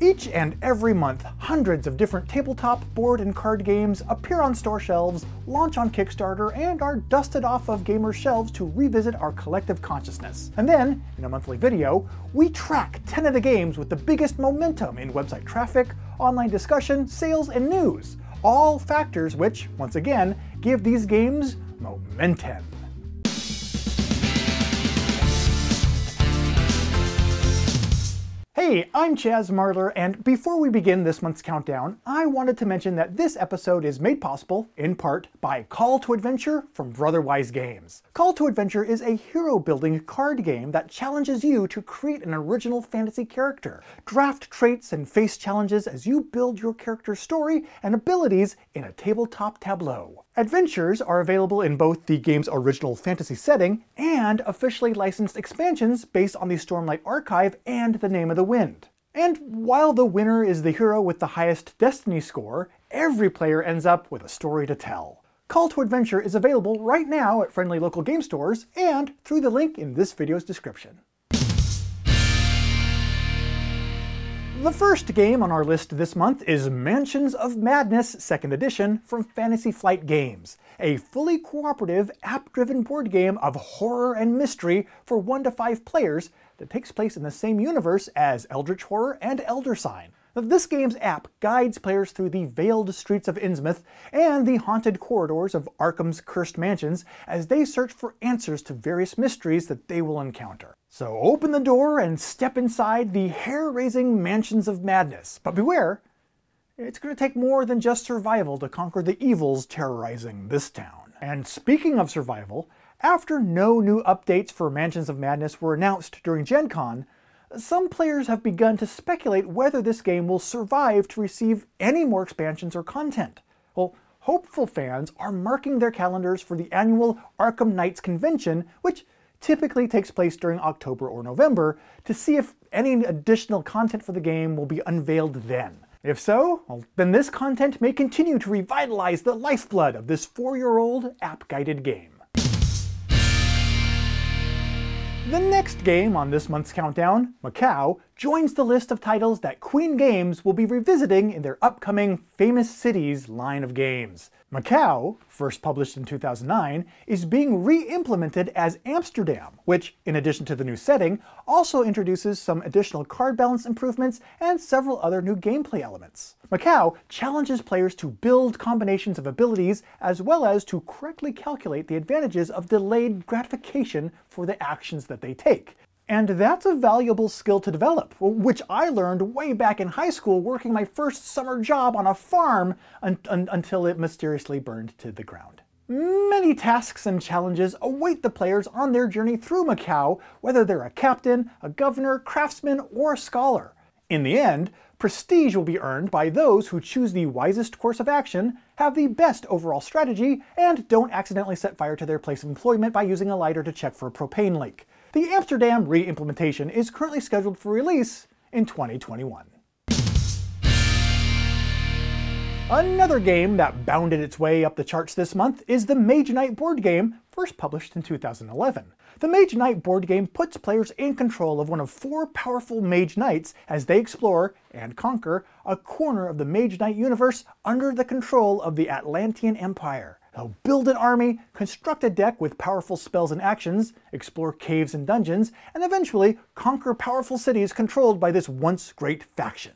Each and every month, hundreds of different tabletop, board, and card games appear on store shelves, launch on Kickstarter, and are dusted off of gamers' shelves to revisit our collective consciousness. And then, in a monthly video, we track 10 of the games with the biggest momentum in website traffic, online discussion, sales, and news. All factors which, once again, give these games momentum. Hey, I'm Chaz Marlar, and before we begin this month's countdown, I wanted to mention that this episode is made possible, in part, by Call to Adventure from Brotherwise Games. Call to Adventure is a hero-building card game that challenges you to create an original fantasy character, draft traits and face challenges as you build your character's story and abilities in a tabletop tableau. Adventures are available in both the game's original fantasy setting and officially licensed expansions based on the Stormlight Archive and the Name of the Wind. And while the winner is the hero with the highest Destiny score, every player ends up with a story to tell. Call to Adventure is available right now at friendly local game stores and through the link in this video's description. The first game on our list this month is Mansions of Madness 2nd Edition from Fantasy Flight Games, a fully cooperative, app-driven board game of horror and mystery for 1 to 5 players that takes place in the same universe as Eldritch Horror and Elder Sign. This game's app guides players through the veiled streets of Innsmouth and the haunted corridors of Arkham's cursed mansions as they search for answers to various mysteries that they will encounter. So open the door and step inside the hair-raising mansions of madness. But beware, it's going to take more than just survival to conquer the evils terrorizing this town. And speaking of survival, after no new updates for Mansions of Madness were announced during Gen Con, some players have begun to speculate whether this game will survive to receive any more expansions or content. Well, hopeful fans are marking their calendars for the annual Arkham Nights convention, which typically takes place during October or November, to see if any additional content for the game will be unveiled then. If so, well, then this content may continue to revitalize the lifeblood of this four-year-old app-guided game. The next game on this month's countdown, Macau, joins the list of titles that Queen Games will be revisiting in their upcoming Famous Cities line of games. Macau, first published in 2009, is being re-implemented as Amsterdam, which, in addition to the new setting, also introduces some additional card balance improvements and several other new gameplay elements. Macau challenges players to build combinations of abilities as well as to correctly calculate the advantages of delayed gratification for the actions that they take. And that's a valuable skill to develop, which I learned way back in high school working my first summer job on a farm un un until it mysteriously burned to the ground. Many tasks and challenges await the players on their journey through Macau, whether they're a captain, a governor, craftsman, or scholar. In the end, prestige will be earned by those who choose the wisest course of action, have the best overall strategy, and don't accidentally set fire to their place of employment by using a lighter to check for a propane leak. The Amsterdam re-implementation is currently scheduled for release in 2021. Another game that bounded its way up the charts this month is the Mage Knight board game, first published in 2011. The Mage Knight board game puts players in control of one of four powerful Mage Knights as they explore, and conquer, a corner of the Mage Knight universe under the control of the Atlantean Empire. Now build an army, construct a deck with powerful spells and actions, explore caves and dungeons, and eventually conquer powerful cities controlled by this once great faction.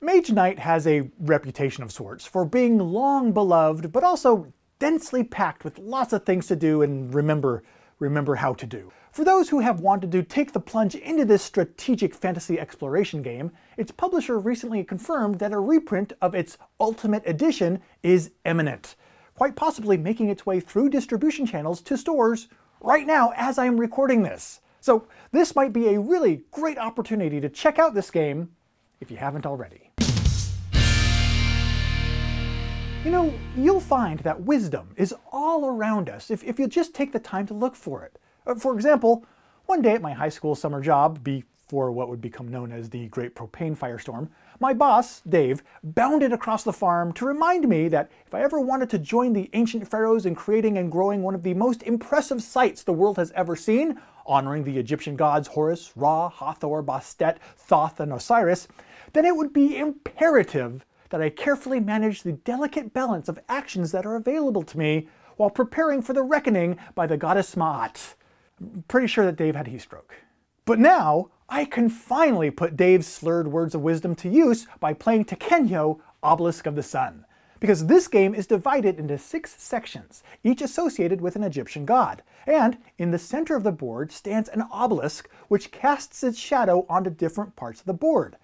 Mage Knight has a reputation of sorts for being long beloved, but also densely packed with lots of things to do and remember, remember how to do. For those who have wanted to take the plunge into this strategic fantasy exploration game, its publisher recently confirmed that a reprint of its Ultimate Edition is imminent quite possibly making its way through distribution channels to stores right now as I am recording this. So this might be a really great opportunity to check out this game if you haven't already. You know, you'll find that wisdom is all around us if, if you just take the time to look for it. Uh, for example, one day at my high school summer job, before what would become known as the Great Propane Firestorm, my boss, Dave, bounded across the farm to remind me that if I ever wanted to join the ancient pharaohs in creating and growing one of the most impressive sites the world has ever seen, honoring the Egyptian gods Horus, Ra, Hathor, Bastet, Thoth, and Osiris, then it would be imperative that I carefully manage the delicate balance of actions that are available to me while preparing for the reckoning by the goddess Ma'at. I'm pretty sure that Dave had stroke. But now, I can finally put Dave's slurred words of wisdom to use by playing Tekhenu, Obelisk of the Sun. Because this game is divided into six sections, each associated with an Egyptian god. And in the center of the board stands an obelisk which casts its shadow onto different parts of the board.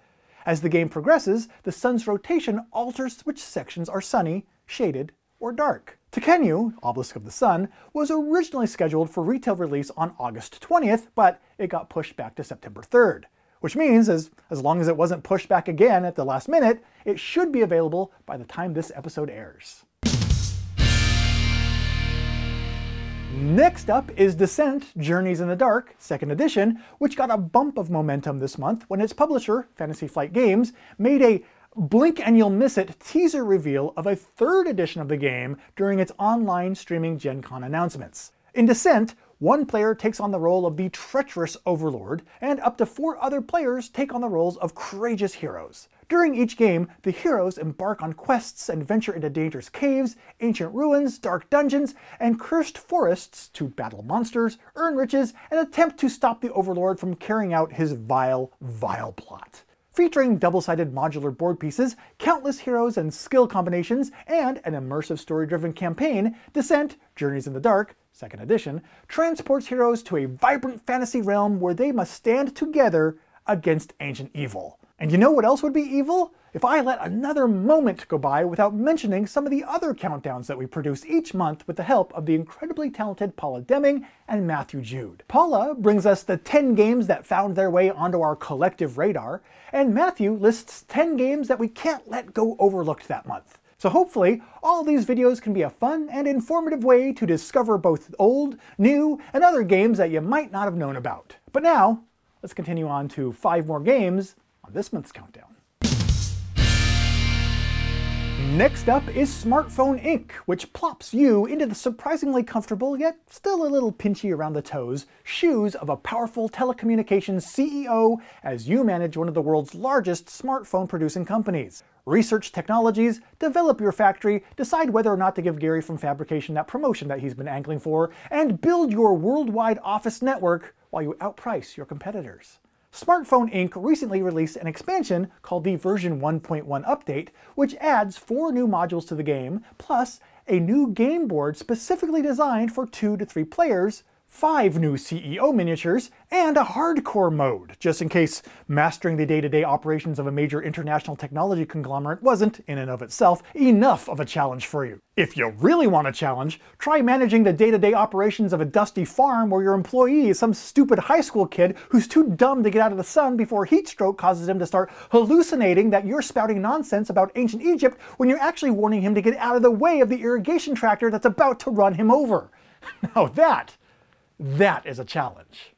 As the game progresses, the sun's rotation alters which sections are sunny, shaded, or dark. Tekhenu, Obelisk of the Sun, was originally scheduled for retail release on August 20th, but it got pushed back to September 3rd. Which means, as, as long as it wasn't pushed back again at the last minute, it should be available by the time this episode airs. Next up is Descent Journeys in the Dark, 2nd edition, which got a bump of momentum this month when its publisher, Fantasy Flight Games, made a blink and you'll miss it teaser reveal of a third edition of the game during its online streaming Gen Con announcements. In Descent, one player takes on the role of the treacherous Overlord, and up to four other players take on the roles of courageous heroes. During each game, the heroes embark on quests and venture into dangerous caves, ancient ruins, dark dungeons, and cursed forests to battle monsters, earn riches, and attempt to stop the Overlord from carrying out his vile, vile plot featuring double-sided modular board pieces, countless heroes and skill combinations, and an immersive story-driven campaign, Descent Journeys in the Dark, 2nd edition, transports heroes to a vibrant fantasy realm where they must stand together against ancient evil. And you know what else would be evil? if I let another moment go by without mentioning some of the other countdowns that we produce each month with the help of the incredibly talented Paula Deming and Matthew Jude. Paula brings us the 10 games that found their way onto our collective radar, and Matthew lists 10 games that we can't let go overlooked that month. So hopefully, all these videos can be a fun and informative way to discover both old, new, and other games that you might not have known about. But now, let's continue on to five more games on this month's countdown. Next up is Smartphone Inc., which plops you into the surprisingly comfortable, yet still a little pinchy around the toes, shoes of a powerful telecommunications CEO as you manage one of the world's largest smartphone producing companies. Research technologies, develop your factory, decide whether or not to give Gary from Fabrication that promotion that he's been angling for, and build your worldwide office network while you outprice your competitors. Smartphone Inc. recently released an expansion called the version 1.1 update, which adds four new modules to the game, plus a new game board specifically designed for two to three players, five new CEO miniatures, and a hardcore mode, just in case mastering the day-to-day -day operations of a major international technology conglomerate wasn't, in and of itself, enough of a challenge for you. If you really want a challenge, try managing the day-to-day -day operations of a dusty farm where your employee is some stupid high school kid who's too dumb to get out of the sun before heat stroke causes him to start hallucinating that you're spouting nonsense about ancient Egypt when you're actually warning him to get out of the way of the irrigation tractor that's about to run him over. Now that that is a challenge.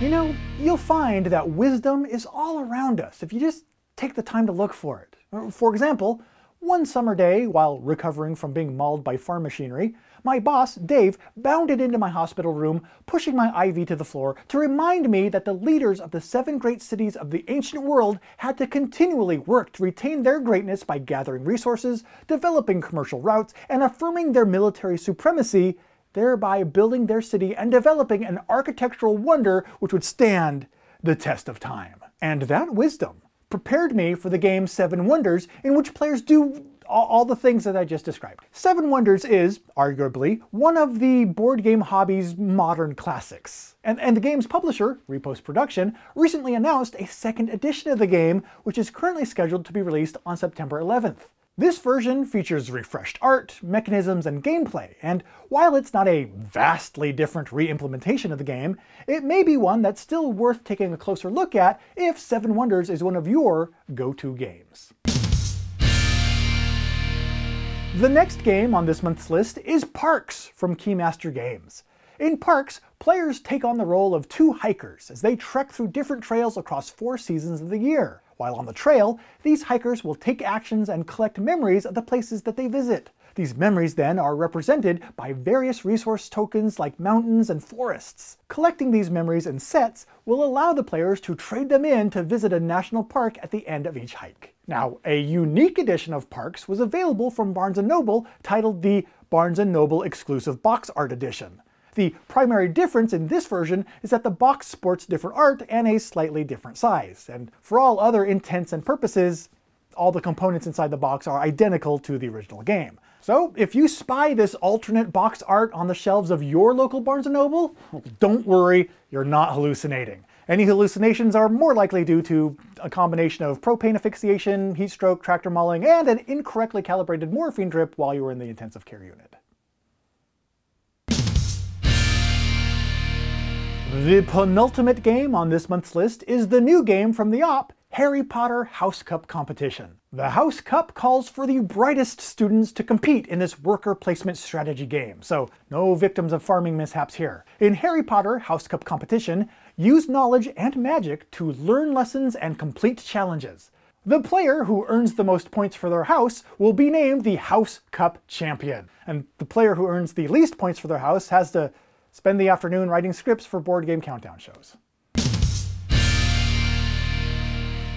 You know, you'll find that wisdom is all around us if you just take the time to look for it. For example, one summer day, while recovering from being mauled by farm machinery, my boss, Dave, bounded into my hospital room, pushing my IV to the floor to remind me that the leaders of the seven great cities of the ancient world had to continually work to retain their greatness by gathering resources, developing commercial routes, and affirming their military supremacy, thereby building their city and developing an architectural wonder which would stand the test of time. And that wisdom prepared me for the game Seven Wonders, in which players do all, all, the things that I just described. Seven Wonders is, arguably, one of the board game hobby's modern classics. And, and the game's publisher, Repos Production, recently announced a second edition of the game, which is currently scheduled to be released on September 11th. This version features refreshed art, mechanisms, and gameplay, and while it's not a vastly different re-implementation of the game, it may be one that's still worth taking a closer look at if Seven Wonders is one of your go-to games. The next game on this month's list is Parks from Keymaster Games. In Parks, players take on the role of two hikers as they trek through different trails across four seasons of the year. While on the trail, these hikers will take actions and collect memories of the places that they visit. These memories then are represented by various resource tokens like mountains and forests. Collecting these memories in sets will allow the players to trade them in to visit a national park at the end of each hike. Now, a unique edition of Parks was available from Barnes & Noble titled the Barnes & Noble Exclusive Box Art Edition. The primary difference in this version is that the box sports different art and a slightly different size, and for all other intents and purposes, all the components inside the box are identical to the original game. So if you spy this alternate box art on the shelves of your local Barnes & Noble, don't worry, you're not hallucinating. Any hallucinations are more likely due to a combination of propane asphyxiation, heat stroke, tractor mauling, and an incorrectly calibrated morphine drip while you were in the intensive care unit. The penultimate game on this month's list is the new game from the op, Harry Potter House Cup competition. The House Cup calls for the brightest students to compete in this worker placement strategy game, so no victims of farming mishaps here. In Harry Potter House Cup competition, use knowledge and magic to learn lessons and complete challenges. The player who earns the most points for their house will be named the House Cup champion, and the player who earns the least points for their house has to spend the afternoon writing scripts for board game countdown shows.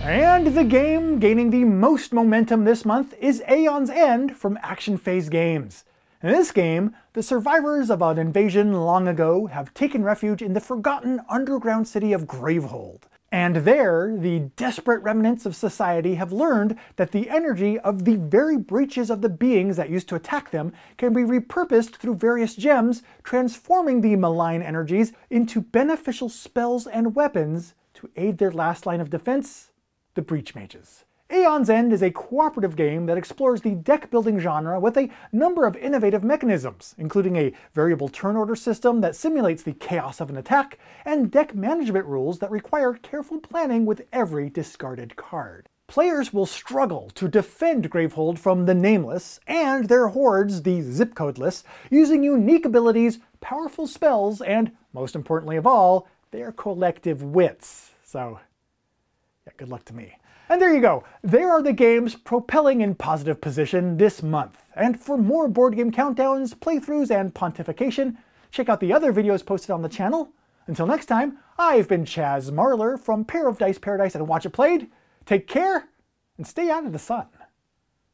And the game gaining the most momentum this month is Aeon's End from Action Phase Games. In this game, the survivors of an invasion long ago have taken refuge in the forgotten underground city of Gravehold. And there, the desperate remnants of society have learned that the energy of the very breaches of the beings that used to attack them can be repurposed through various gems, transforming the malign energies into beneficial spells and weapons to aid their last line of defense the Breach Mages. Aeon's End is a cooperative game that explores the deck building genre with a number of innovative mechanisms, including a variable turn order system that simulates the chaos of an attack, and deck management rules that require careful planning with every discarded card. Players will struggle to defend Gravehold from the Nameless and their hordes, the zip codeless, using unique abilities, powerful spells, and, most importantly of all, their collective wits. So yeah, good luck to me. And there you go. There are the games propelling in positive position this month. And for more board game countdowns, playthroughs, and pontification, check out the other videos posted on the channel. Until next time, I've been Chaz Marlar from Pair of Dice Paradise and Watch It Played. Take care, and stay out of the sun.